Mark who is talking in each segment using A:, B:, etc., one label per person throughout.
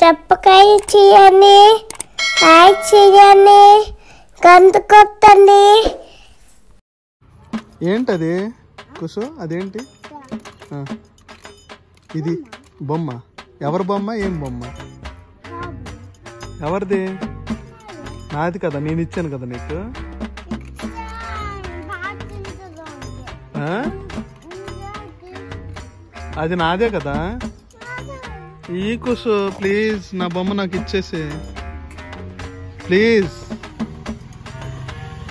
A: చెప్పకాయ చేయండి లైక్ చేయండి గంతు కొట్టండి.
B: ఏంటది? కుసు అదేంటి? ఇది బొమ్మ. ఎవరి బొమ్మ ఏం బొమ్మ? ఎవరిది? నాది కదా నేను ఇచ్చాను కదా నీకు. అది నాదే కదా? కుసు ప్లీజ్ నా బొమ్మ నాకు ఇచ్చేసి ప్లీజ్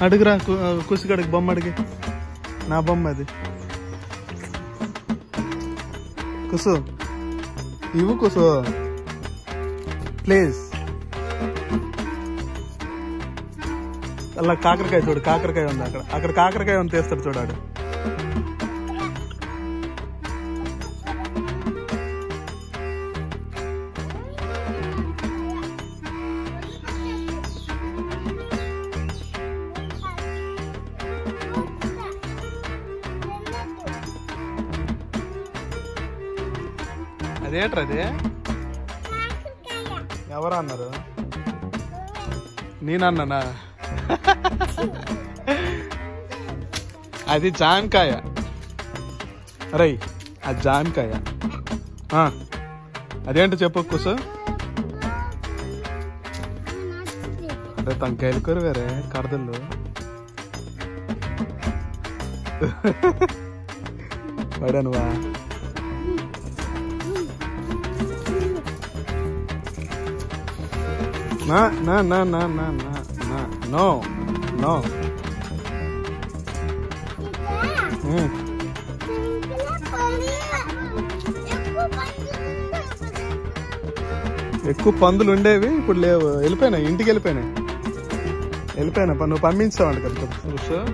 B: అడుగురా కు- కుసిగడికి బొమ్మ అడిగి నా బొమ్మ అది కుసు ఇవ్వు కుసు ప్లీజ్ అలా కాకరకాయ చూడు కాకరకాయ ఉంది అక్కడ అక్కడ కాకరకాయ ఉంది తీస్తాడు చూడాడు అదేంట్రా అది ఎవరు అన్నారు? నేనన్నానా? అది జాన్కాయ రై అది జాన్కాయ ఆ, అదేంటో చెప్పు కుసు. అంటే తంకాయలు కూర వేరే కరదళ్ళు పడనువా na na na na na na na. No, no. Hmm. ఎక్కువ పందులు ఉండేవి ఇప్పుడు లేవు. వెళ్ళిపోయినాయి ఇంటికి వెళ్ళిపోయినాయి. వెళ్ళిపోయినా నువ్వు పంపించావంట కదా.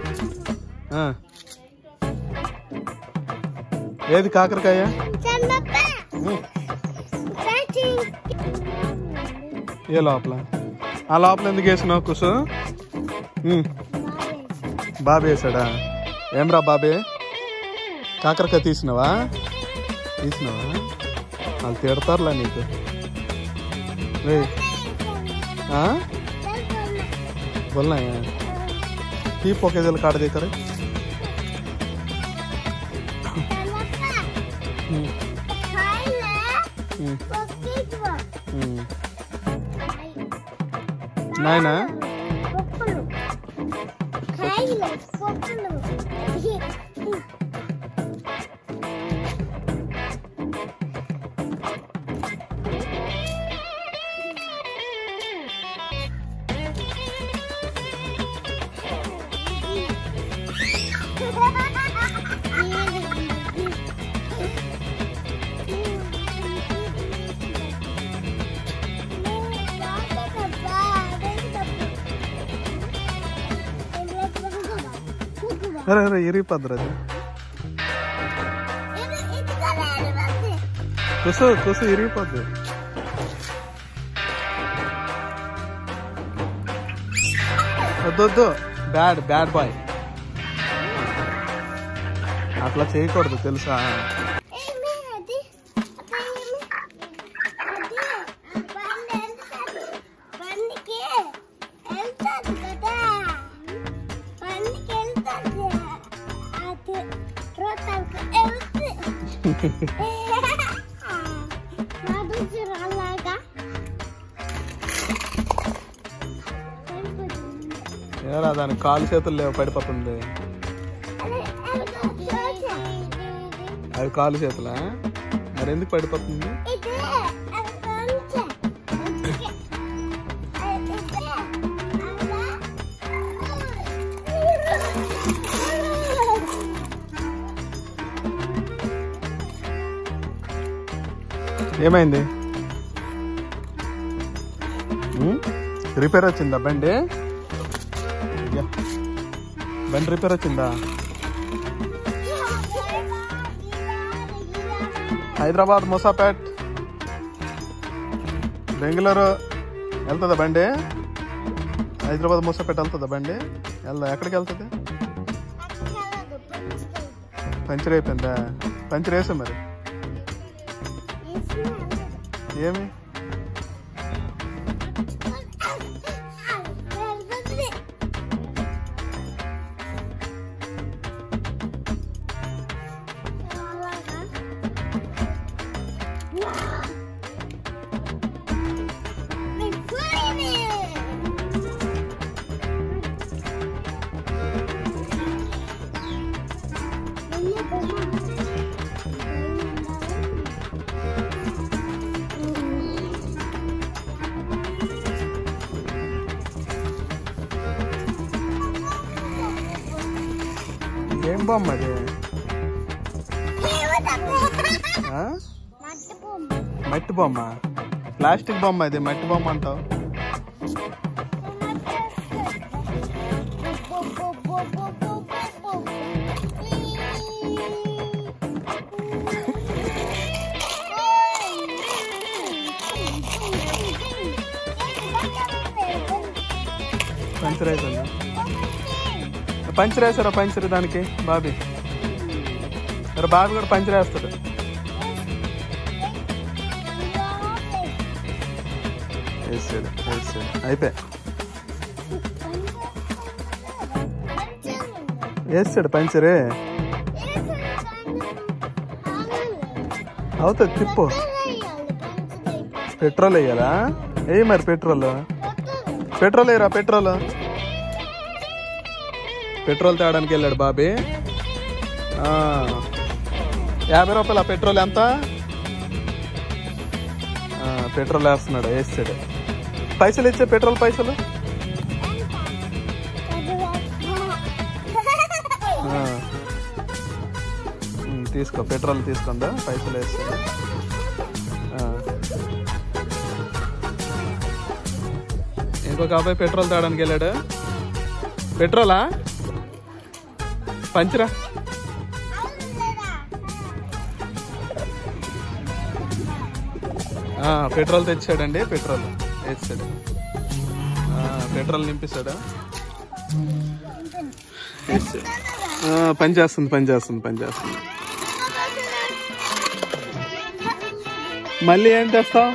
B: ఏది కాకరకాయ? ఏ లోపల? ఆ లోపల ఎందుకు వేసినావు కుసు? బాబే వేసాడా? ఏమ్రా బాబే? కాకరకాయ తీసినావా? తీసినావా? వాళ్ళు తిడతారులా నీకు. వెళ్ళా బొల్లాయా తీపి ఒకేదాలు కాడ తీతారు. Mm. నాయనా? సొప్పులు अरे अरे ಇರಿಪದ್ರ ಅದು ಕುಸು ಕುಸು ಇರಿಪದ್ದು వద్దొద్దు బ్యాడ్ బ్యాడ్ బాయ్ అట్లా చేయకూడదు తెలుసా
A: అలాగా
B: ఏరా దానికి కాలు చేతులు లేవు పడిపోతుంది. అది కాలు చేతులా? మరి ఎందుకు పడిపోతుంది ఏమైంది? రిపేర్ వచ్చిందా బండి? బండి రిపేర్ వచ్చిందా? హైదరాబాద్ మొసాపేట్. బెంగళూరు వెళ్తుందా బండి? హైదరాబాద్ మూసాపేట వెళ్తుందా బండి? వెళ్దా ఎక్కడికి వెళ్తుంది? పంచర్ అయిపోయిందా? పంచర్ వేసా మరి. You hear me? బొమ్మ అది? మట్టి బొమ్మ. ప్లాస్టిక్ బొమ్మ ఇది మట్టి బొమ్మ అంటావు. పంచర్ అవుతుందా పంచర్ వేసారా పంచర్ దానికి? బాబీ. మరి బాబు కూడా పంచర్ వేస్తాడు వేసాడు వేసాడు అయిపోయి. వేస్తాడు పంచరే. అవుతుంది తిప్పు. పెట్రోల్ వేయాలా? ఏ మరి పెట్రోల్? పెట్రోల్ వేయరా పెట్రోల్? పెట్రోల్ తేడానికి వెళ్ళాడు బాబే. యాభై రూపాయల పెట్రోల్ ఎంత? పెట్రోల్ వేస్తున్నాడు వేస్తాడు. పైసలు ఇచ్చే పెట్రోల్ పైసలు? తీసుకో పెట్రోల్ తీసుకుందా? పైసలు వేస్తాడు. ఇంకొక అబ్బాయి పెట్రోల్ తేడానికి వెళ్ళాడు. పెట్రోలా? పంచరా. పెట్రోల్ తెచ్చాడండి పెట్రోల్. వేసాడు. ఆ, పెట్రోల్ నింపిస్తాడా? పని చేస్తుంది పని చేస్తుంది పని చేస్తుంది మళ్ళీ ఏం తెస్తావు?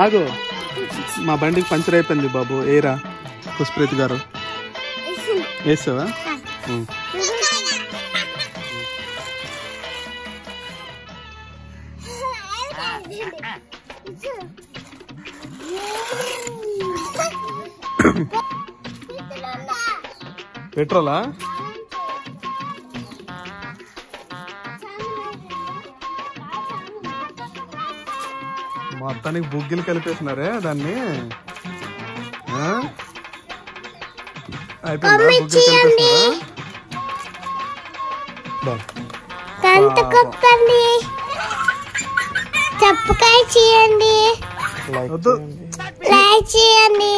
B: ఆగు. మా బండికి పంచర్ అయిపోయింది బాబు. ఏరా పుష్ప్రీతి గారు. వేసావా. పెట్రోలా? మొత్తానికి బుగ్గిలు కలిపేసినారే దాన్ని? అయిపోయిందా? బుగ్గిలు కలిపేసినారా? బా.
A: కంత కొప్పండి. చెప్పకాయ చేయండి. లైక్ చేయండి.